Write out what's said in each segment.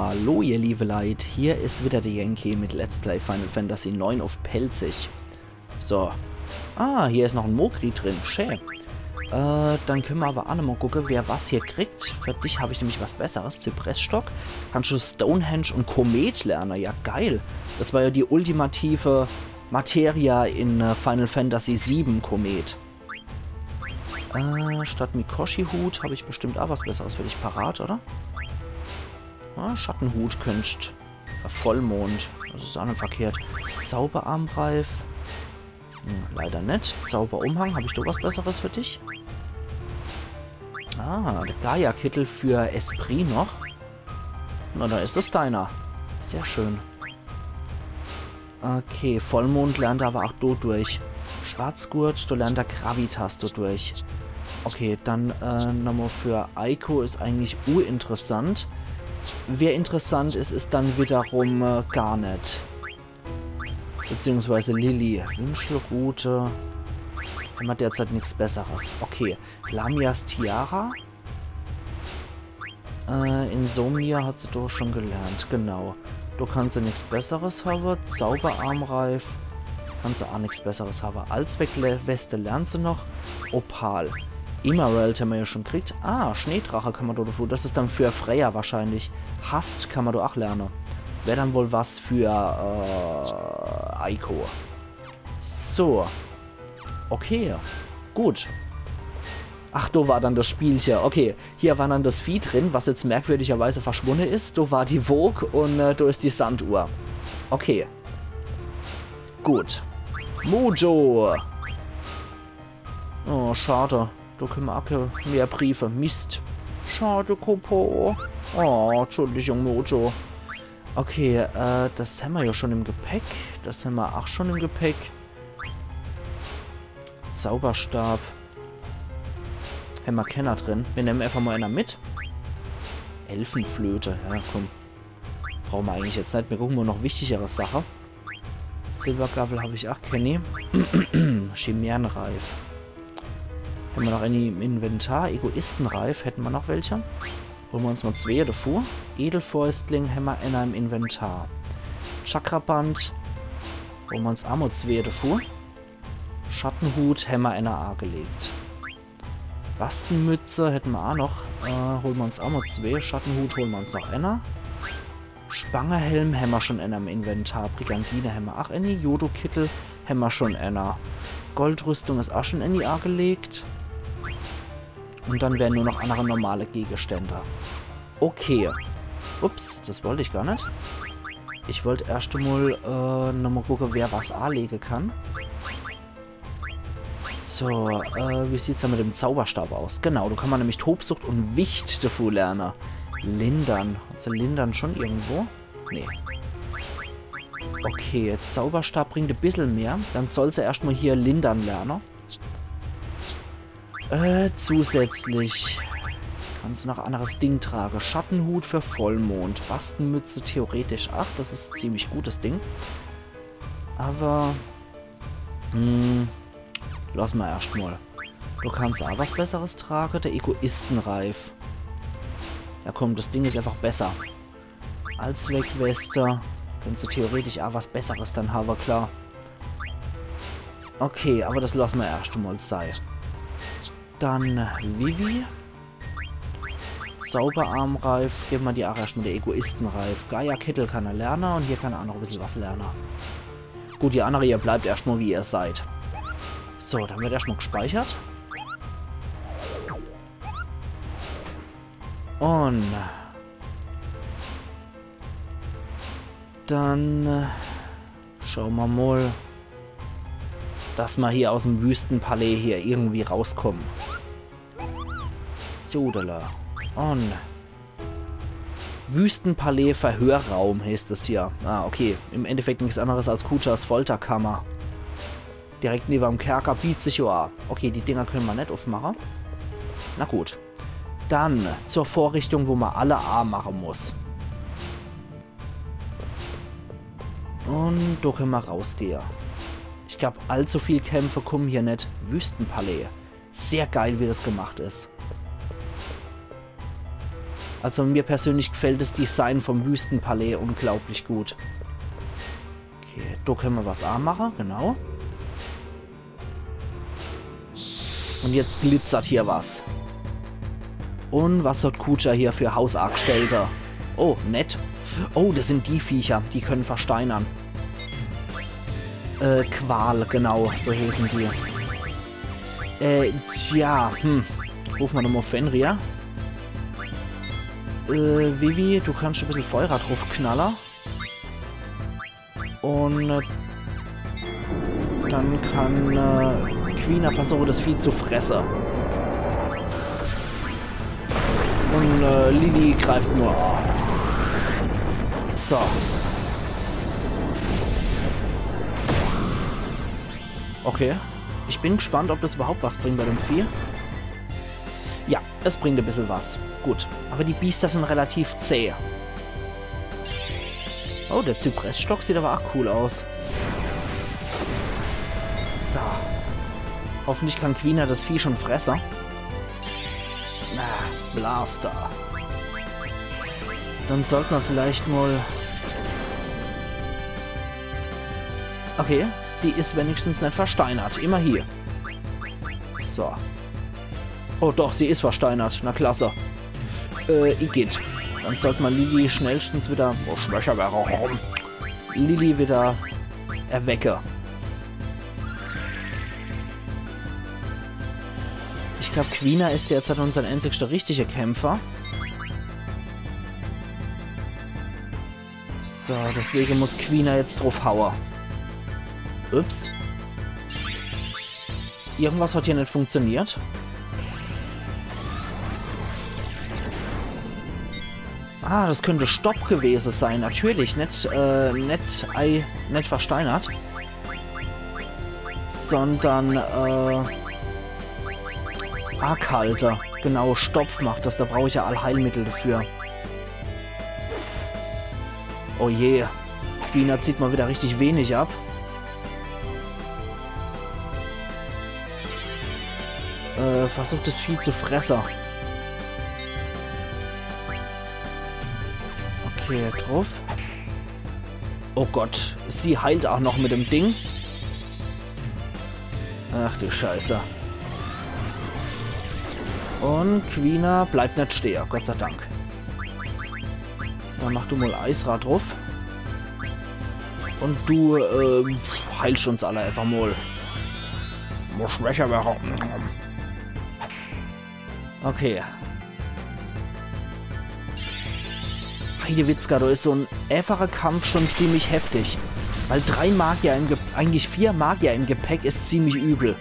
Hallo ihr liebe Leid, hier ist wieder der Yankee mit Let's Play Final Fantasy 9 auf Pelzig. So. Ah, hier ist noch ein Mokri drin. Schön. Äh, dann können wir aber auch noch mal gucken, wer was hier kriegt. Für dich habe ich nämlich was Besseres. Zypressstock. Kannst du Stonehenge und Komet lernen. Ja, geil. Das war ja die ultimative Materia in äh, Final Fantasy 7 Komet. Äh, statt Mikoshi-Hut habe ich bestimmt auch was Besseres für dich parat, oder? Ah, Schattenhut könntest. Vollmond. Das ist auch nicht verkehrt. Zauberarmreif. Hm, leider nicht. Zauberumhang. Habe ich doch was Besseres für dich? Ah, der Gaia-Kittel für Esprit noch. Na, da ist das deiner. Sehr schön. Okay, Vollmond lernt aber auch du durch. Schwarzgurt, du lernt der Gravitas du durch. Okay, dann äh, nochmal für Aiko ist eigentlich uninteressant. Wer interessant ist, ist dann wiederum äh, Garnet. Beziehungsweise Lilly. Wünschelrute. Haben wir derzeit nichts Besseres. Okay. Lamias Tiara. Äh, Insomnia hat sie doch schon gelernt. Genau. Du kannst ja nichts Besseres haben. Zauberarmreif. Kannst du auch nichts Besseres haben. Allzweckweste lernst du noch. Opal. Emerald haben wir ja schon gekriegt. Ah, Schneedrache kann man dort dafür. Das ist dann für Freya wahrscheinlich. Hast kann man da auch lernen. Wäre dann wohl was für äh, Aiko. So. Okay. Gut. Ach, da war dann das Spielchen. Okay, hier war dann das Vieh drin, was jetzt merkwürdigerweise verschwunden ist. Da war die Vogue und äh, da ist die Sanduhr. Okay. Gut. Mojo. Oh, schade. Auch mehr Briefe. Mist. Schade, Kopo. Oh, Entschuldigung, Mojo. Okay, äh, das haben wir ja schon im Gepäck. Das haben wir auch schon im Gepäck. Zauberstab. Haben wir Kenner drin. Wir nehmen einfach mal einer mit. Elfenflöte. Ja, komm. Brauchen wir eigentlich jetzt nicht. Wir gucken mal noch wichtigere Sachen. Silbergabel habe ich auch, Kenny. Chimärenreif. Haben wir noch eine im Inventar? Egoistenreif. Hätten wir noch welche? Holen wir uns mal zwei davor. Edelfäustling haben wir einer im Inventar. Chakraband. Holen wir uns mal zwei davor. Schattenhut haben wir A gelegt. Bastenmütze hätten wir auch noch. Äh, holen wir uns mal zwei. Schattenhut holen wir uns noch einer. Spangerhelm haben wir schon einer im Inventar. Brigandine haben wir auch eine. Jodo-Kittel haben wir schon einer. Goldrüstung ist auch schon in die A gelegt. Und dann werden nur noch andere normale Gegenstände. Okay. Ups, das wollte ich gar nicht. Ich wollte erst einmal äh, nochmal gucken, wer was anlegen kann. So, äh, wie sieht es denn mit dem Zauberstab aus? Genau, da kann man nämlich Tobsucht und Wicht dafür lernen. Lindern. Hat sie Lindern schon irgendwo? Nee. Okay, Zauberstab bringt ein bisschen mehr. Dann soll sie erstmal hier Lindern lernen. Äh, zusätzlich kannst du noch anderes Ding tragen. Schattenhut für Vollmond. Bastenmütze theoretisch 8. Das ist ziemlich gutes Ding. Aber... Hm, lass mal erstmal. Du kannst auch was Besseres tragen. Der Egoistenreif. Ja komm, das Ding ist einfach besser. Als Wegweste. Kannst du theoretisch auch was Besseres dann haben, klar. Okay, aber das lassen wir erstmal sein. Dann Vivi. Zauberarmreif. Geben wir die auch erstmal der Egoistenreif. Gaia Kittel kann er lernen und hier kann er auch noch ein bisschen was lernen. Gut, die andere ihr bleibt erstmal wie ihr seid. So, dann wird erstmal gespeichert. Und dann äh, schauen wir mal dass wir hier aus dem Wüstenpalais hier irgendwie rauskommen. Sodala. Und Wüstenpalais Verhörraum heißt es hier. Ah, okay. Im Endeffekt nichts anderes als Kuchas Folterkammer. Direkt neben dem Kerker bietet sich ja. Okay, die Dinger können wir nicht aufmachen. Na gut. Dann zur Vorrichtung, wo man alle A machen muss. Und da können wir rausgehen. Ich glaube, allzu viel Kämpfe kommen hier nicht. Wüstenpalais. Sehr geil, wie das gemacht ist. Also mir persönlich gefällt das Design vom Wüstenpalais unglaublich gut. Okay, da können wir was A machen, genau. Und jetzt glitzert hier was. Und was hat Kutscher hier für Hausargstelter? Oh, nett. Oh, das sind die Viecher, die können versteinern. Äh, Qual, genau, so hießen die. Äh, tja, hm. Ruf mal nochmal Fenrir. Äh, Vivi, du kannst ein bisschen Feuer drauf knaller. Und äh, dann kann äh, Quina versuchen, das Vieh zu fressen. Und äh, Lili greift nur. So. Okay. Ich bin gespannt, ob das überhaupt was bringt bei dem Vieh. Ja, es bringt ein bisschen was. Gut. Aber die Biester sind relativ zäh. Oh, der Zypressstock sieht aber auch cool aus. So. Hoffentlich kann Quina das Vieh schon fressen. Na, Blaster. Dann sollte man vielleicht mal... Okay, sie ist wenigstens nicht versteinert. Immer hier. So. Oh doch, sie ist versteinert. Na klasse. Äh, geht. Dann sollte man Lili schnellstens wieder... Oh, schwächer wäre auch... Lili wieder erwecken. Ich glaube, Quina ist derzeit unser einzigster richtiger Kämpfer. So, deswegen muss Quina jetzt drauf hauen. Ups. Irgendwas hat hier nicht funktioniert. Ah, das könnte Stopp gewesen sein. Natürlich, nicht, äh, nicht, ei, nicht versteinert. Sondern, äh, Arkhalter. Genau, Stopp macht das. Da brauche ich ja Allheilmittel dafür. Oh je. Dina zieht mal wieder richtig wenig ab. Äh, versucht es viel zu fressen. Okay, drauf. Oh Gott, sie heilt auch noch mit dem Ding. Ach du Scheiße. Und Quina bleibt nicht stehen, Gott sei Dank. Dann mach du mal Eisrad drauf. Und du ähm, heilst uns alle einfach mal. Muss schwächer werden. Okay, Heidewitzka, da ist so ein einfacher Kampf schon ziemlich heftig. Weil drei Magier im Ge eigentlich vier Magier im Gepäck ist ziemlich übel.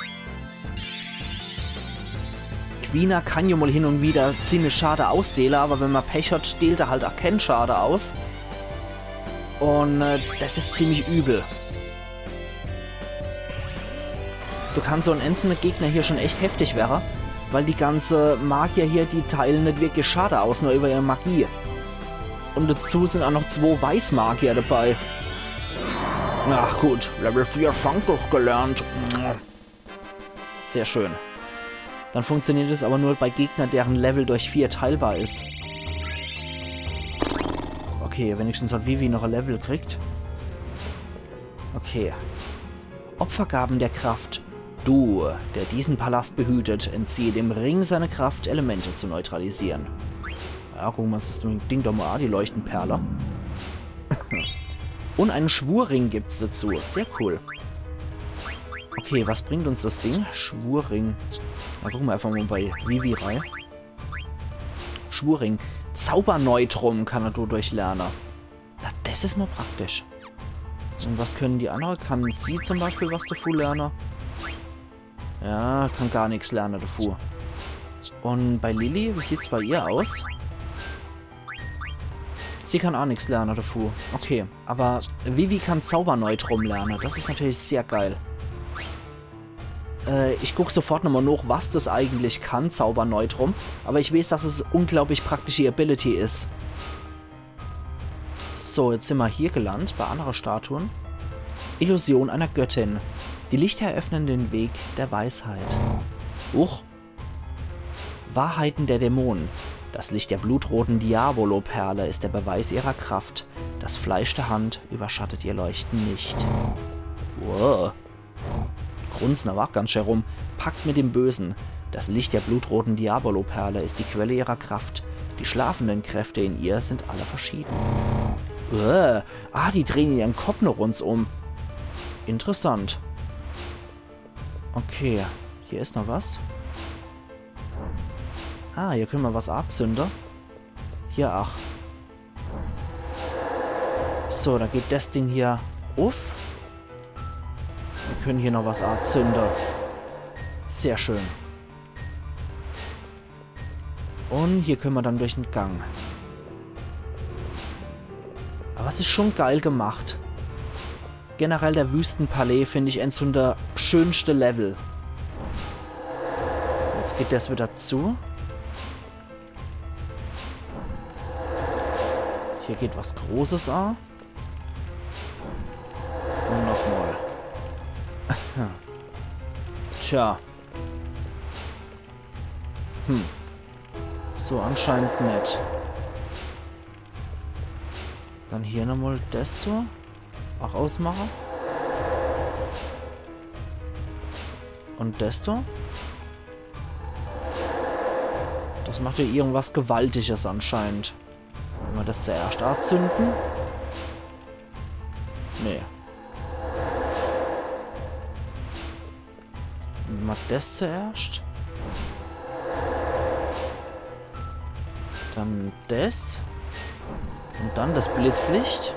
Quina kann ja mal hin und wieder ziemlich schade ausdehlen, aber wenn man Pech hat, dehlt er halt auch keinen Schade aus. Und äh, das ist ziemlich übel. Du kannst so ein einzelner Gegner hier schon echt heftig werden, weil die ganze Magier hier, die teilen nicht wirklich Schade aus, nur über ihre Magie. Und dazu sind auch noch zwei Weißmagier dabei. Ach gut, Level 4 Fang doch gelernt. Sehr schön. Dann funktioniert es aber nur bei Gegnern, deren Level durch 4 teilbar ist. Okay, wenigstens hat Vivi noch ein Level kriegt. Okay. Opfergaben der Kraft. Du, der diesen Palast behütet, entziehe dem Ring seine Kraft, Elemente zu neutralisieren. Ja, gucken wir uns das Ding doch mal an, die Leuchtenperle. Und einen Schwurring gibt es dazu. Sehr cool. Okay, was bringt uns das Ding? Schwurring. Na, gucken wir einfach mal bei Vivi rein. Schwurring. Zauberneutrum kann er dadurch lernen. Na, das ist mal praktisch. Und was können die anderen? Kann sie zum Beispiel was davor lernen? Ja, kann gar nichts lernen davor. Und bei Lilly, wie sieht es bei ihr aus? Sie kann auch nichts lernen dafür. Okay, aber Vivi kann Zauberneutrum lernen. Das ist natürlich sehr geil. Äh, ich gucke sofort nochmal nach, was das eigentlich kann, Zauberneutrum. Aber ich weiß, dass es unglaublich praktische Ability ist. So, jetzt sind wir hier gelandet, bei anderen Statuen. Illusion einer Göttin. Die Lichter eröffnen den Weg der Weisheit. Uch. Wahrheiten der Dämonen. Das Licht der blutroten Diabolo-Perle ist der Beweis ihrer Kraft. Das Fleisch der Hand überschattet ihr Leuchten nicht. Wow. Grunzen aber auch ganz schön rum. Packt mit dem Bösen. Das Licht der blutroten Diabolo-Perle ist die Quelle ihrer Kraft. Die schlafenden Kräfte in ihr sind alle verschieden. Uh, ah, die drehen ihren Kopf nur rundum. Interessant. Okay, hier ist noch was. Ah, hier können wir was abzünden. Hier, ach. So, da geht das Ding hier auf. Wir können hier noch was abzünden. Sehr schön. Und hier können wir dann durch den Gang. Aber es ist schon geil gemacht. Generell der Wüstenpalais finde ich eins der schönste Level. Jetzt geht das wieder zu. Hier geht was Großes an. Und nochmal. Tja. Hm. So, anscheinend nett. Dann hier nochmal Desto. Auch ausmachen. Und Desto. Das macht ja irgendwas Gewaltiges anscheinend. Das zuerst anzünden. Nee. Mal das zuerst. Dann das. Und dann das Blitzlicht.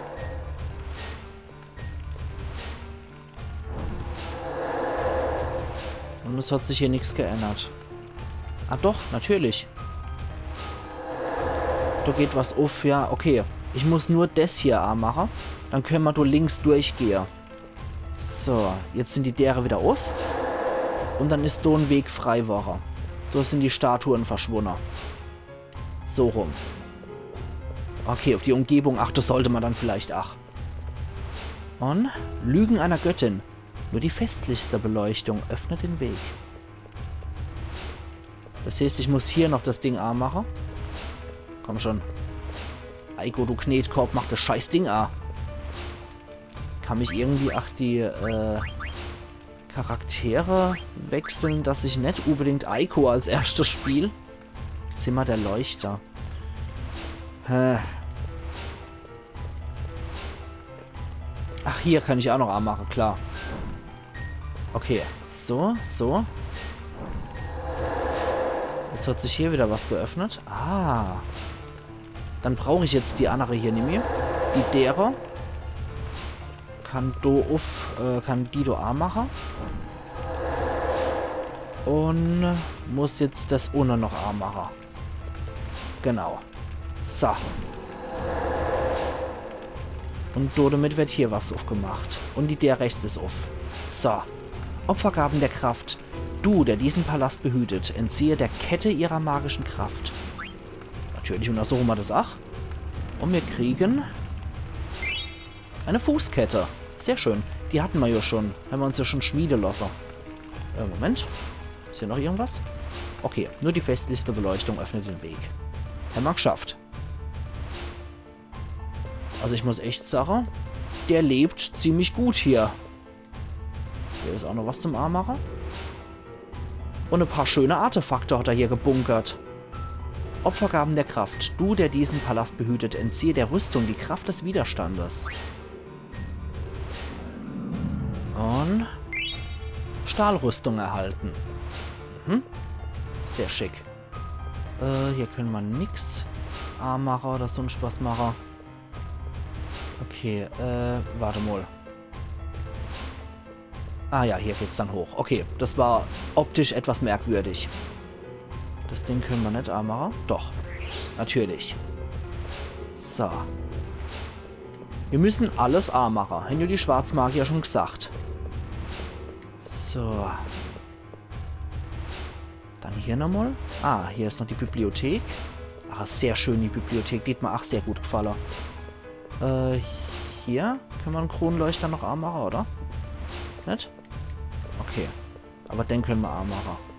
Und es hat sich hier nichts geändert. Ah doch, natürlich. Da geht was auf, ja, okay. Ich muss nur das hier machen. Dann können wir da links durchgehen. So, jetzt sind die Dere wieder auf. Und dann ist da ein Weg frei war. Da sind die Statuen verschwunden. So rum. Okay, auf die Umgebung achten sollte man dann vielleicht ach. Und Lügen einer Göttin. Nur die festlichste Beleuchtung öffnet den Weg. Das heißt, ich muss hier noch das Ding A machen. Komm schon. Eiko, du Knetkorb, mach das scheiß Ding A. Kann mich irgendwie, ach, die, äh, Charaktere wechseln, dass ich nicht unbedingt Eiko als erstes spiele? Zimmer der Leuchter. Hä. Ach, hier kann ich auch noch anmachen, klar. Okay, so, so. Jetzt hat sich hier wieder was geöffnet. Ah. Dann brauche ich jetzt die andere hier mehr. Die derer. Kann do auf, äh, kann die do A machen. Und muss jetzt das ohne noch A machen. Genau. So. Und damit wird hier was aufgemacht. Und die der rechts ist auf. So. Opfergaben der Kraft. Du, der diesen Palast behütet, entziehe der Kette ihrer magischen Kraft. Natürlich untersuchen wir das auch. Und wir kriegen eine Fußkette. Sehr schön. Die hatten wir ja schon. Haben wir uns ja schon Schmiedelosser. Äh, Moment. Ist hier noch irgendwas? Okay, nur die Festliste Beleuchtung öffnet den Weg. Haben wir geschafft. Also ich muss echt sagen, der lebt ziemlich gut hier. Hier ist auch noch was zum Armmacher. Und ein paar schöne Artefakte hat er hier gebunkert. Opfergaben der Kraft. Du, der diesen Palast behütet, entziehe der Rüstung die Kraft des Widerstandes. Und Stahlrüstung erhalten. Mhm. Sehr schick. Äh, hier können wir nix. Armmacher oder sonst was machen. Okay, äh, warte mal. Ah ja, hier geht's dann hoch. Okay, das war optisch etwas merkwürdig. Das Ding können wir nicht anmachen. Doch, natürlich. So. Wir müssen alles A machen. Haben ja die Schwarzmagier schon gesagt. So. Dann hier nochmal. Ah, hier ist noch die Bibliothek. Ah, sehr schön die Bibliothek. Die hat mir auch sehr gut gefallen. Äh, hier können wir einen Kronleuchter noch A machen, oder? Nicht? Okay. Aber den können wir A machen.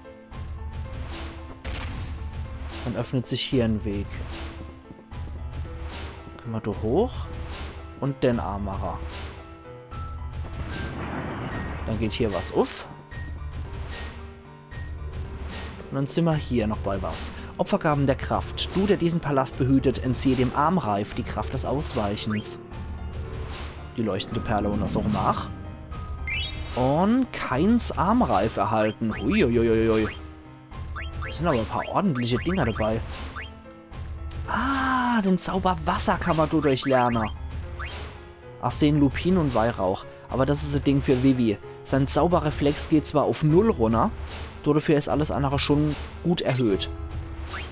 Dann öffnet sich hier ein Weg. Können wir da hoch? Und den Armerer. Dann geht hier was auf. Und dann sind wir hier noch bei was. Opfergaben der Kraft. Du, der diesen Palast behütet, entziehe dem Armreif die Kraft des Ausweichens. Die leuchtende Perle und das auch nach. Und keins Armreif erhalten. Huiuiuiui. Sind aber ein paar ordentliche Dinger dabei. Ah, den Zauber Wasser kann man dadurch lernen. Arsen, Lupin und Weihrauch. Aber das ist ein Ding für Vivi. Sein Zauberreflex geht zwar auf Null runter, dafür ist alles andere schon gut erhöht.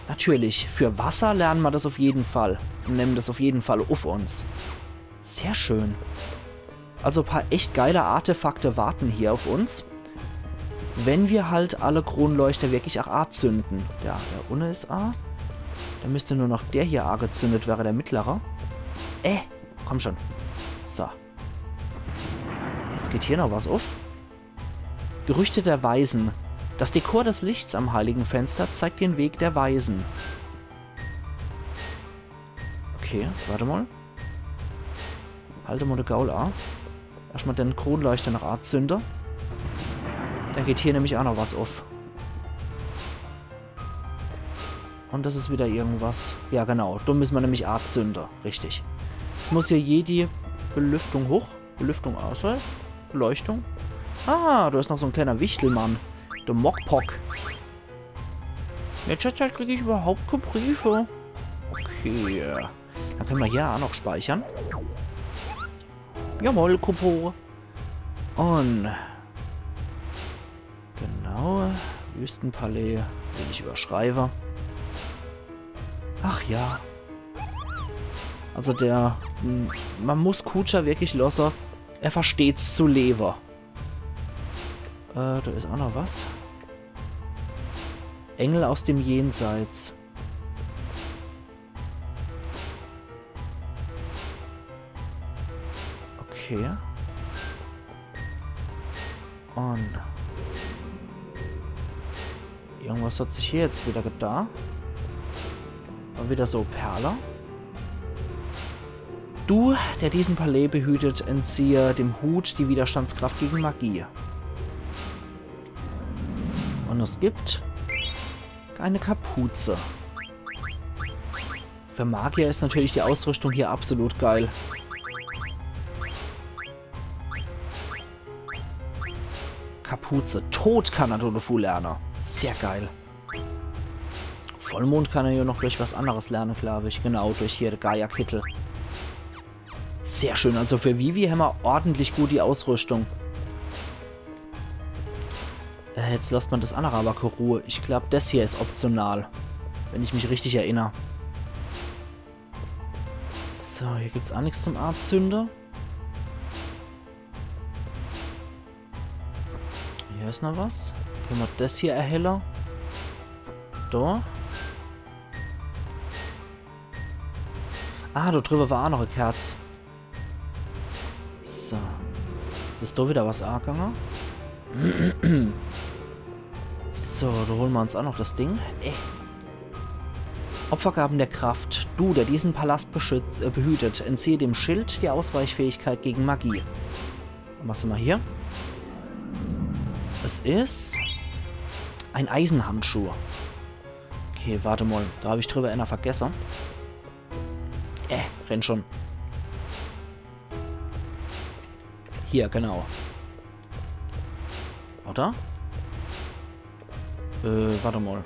Natürlich, für Wasser lernen wir das auf jeden Fall. Und nehmen das auf jeden Fall auf uns. Sehr schön. Also ein paar echt geile Artefakte warten hier auf uns. Wenn wir halt alle Kronleuchter wirklich auch A zünden. Ja, der Unne ist A. Dann müsste nur noch der hier A gezündet, wäre der mittlere. Äh, komm schon. So. Jetzt geht hier noch was auf. Gerüchte der Weisen. Das Dekor des Lichts am heiligen Fenster zeigt den Weg der Weisen. Okay, warte mal. Halte mal Gaul A. Erstmal den Kronleuchter nach Art Zünder. Dann geht hier nämlich auch noch was auf. Und das ist wieder irgendwas. Ja, genau. Da müssen wir nämlich Art Zünder. Richtig. Jetzt muss hier jede Belüftung hoch. Belüftung außerhalb. Beleuchtung. Ah, da ist noch so ein kleiner Wichtelmann. Der Mockpock. In der Chatzeit kriege ich überhaupt keine Briefe. Okay. Dann können wir hier auch noch speichern. Jawohl, Kupo. Und... Genau. Wüstenpalais, den ich überschreibe. Ach ja. Also der... Man muss Kutscher wirklich loser. Er versteht's zu Lever. Äh, da ist auch noch was. Engel aus dem Jenseits. Okay. Und... Irgendwas hat sich hier jetzt wieder getan. War wieder so Perler. Du, der diesen Palais behütet, entziehe dem Hut die Widerstandskraft gegen Magie. Und es gibt eine Kapuze. Für Magier ist natürlich die Ausrüstung hier absolut geil. Kapuze. Tod kann Adolfo lernen. Sehr geil. Vollmond kann er ja noch durch was anderes lernen, glaube ich. Genau, durch hier Gaia-Kittel. Sehr schön. Also für Vivi haben wir ordentlich gut die Ausrüstung. Äh, jetzt lässt man das andere aber keine Ruhe. Ich glaube, das hier ist optional. Wenn ich mich richtig erinnere. So, hier gibt es auch nichts zum Abzünder. Hier ist noch was. Können wir das hier erhellen? Da. Ah, da drüber war auch noch eine Kerze. So. Jetzt ist da wieder was angegangen. So, da holen wir uns auch noch das Ding. Äh. Opfergaben der Kraft. Du, der diesen Palast beschützt, äh, behütet, entziehe dem Schild die Ausweichfähigkeit gegen Magie. Was haben wir hier? Es ist ein Eisenhandschuh. Okay, warte mal. Da habe ich drüber einer vergessen. Äh, renn schon. Hier, genau. Oder? Äh, warte mal.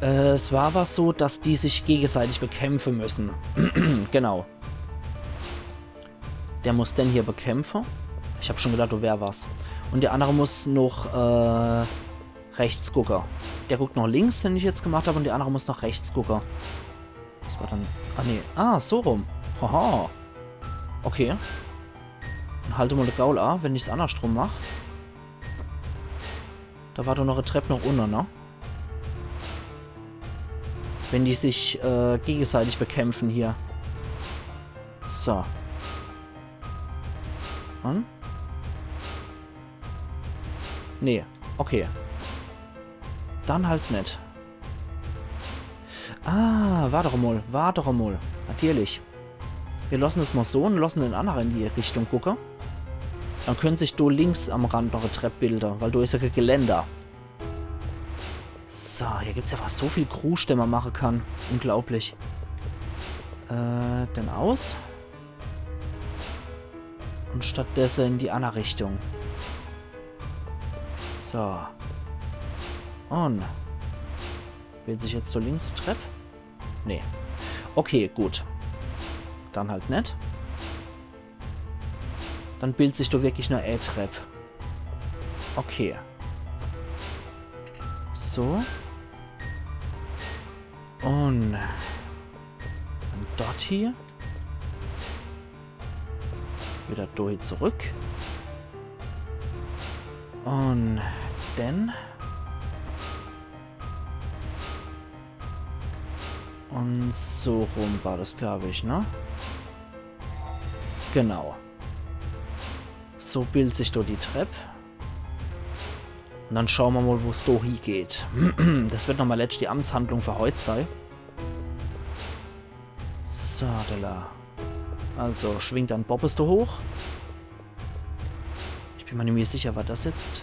Äh, es war was so, dass die sich gegenseitig bekämpfen müssen. genau. Der muss denn hier bekämpfen. Ich habe schon gedacht, du wär was. Und der andere muss noch äh, rechts gucken. Der guckt noch links, den ich jetzt gemacht habe, und der andere muss noch rechts gucken. Das war dann... Ah, nee. Ah, so rum. Haha. Okay. Dann halte mal den Gaul an, wenn ich es andersrum mache. Da war doch noch eine Treppe noch unten, ne? Wenn die sich äh, gegenseitig bekämpfen hier. So. Und? Nee. Okay. Dann halt nicht. Ah, warte mal, warte mal. Natürlich. Wir lassen es mal so und lassen den anderen in die Richtung gucken. Dann können sich du links am Rand noch ein Treppbilder, weil du ist ja kein Geländer. So, hier gibt es ja fast so viel Krusch, den man machen kann. Unglaublich. Äh, denn aus. Und stattdessen in die andere Richtung. So. Und. Will sich jetzt so links Trepp? Nee. Okay, gut. Dann halt nicht. Dann bildet sich doch wirklich nur A-Trepp. Okay. So. Und dort hier. Wieder durch zurück. Und dann... Und so rum war das, glaube ich, ne? Genau. So bildet sich da die Treppe. Und dann schauen wir mal, wo es da hingeht. Das wird nochmal letztlich die Amtshandlung für heute sein. So, da. Also, schwingt dann Bobbes da hoch. Ich bin mir nicht mehr sicher, was das jetzt.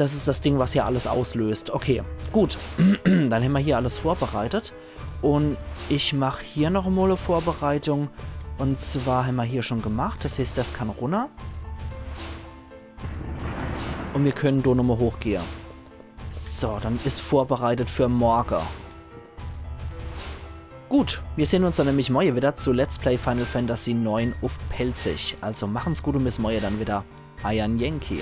Das ist das Ding, was hier alles auslöst. Okay, gut. dann haben wir hier alles vorbereitet. Und ich mache hier noch eine Vorbereitung. Und zwar haben wir hier schon gemacht. Das heißt, das kann runter. Und wir können da nochmal hochgehen. So, dann ist vorbereitet für morgen. Gut, wir sehen uns dann nämlich morgen wieder zu Let's Play Final Fantasy 9 auf Pelzig. Also machen's gut und bis morgen dann wieder. Ayan Yankee.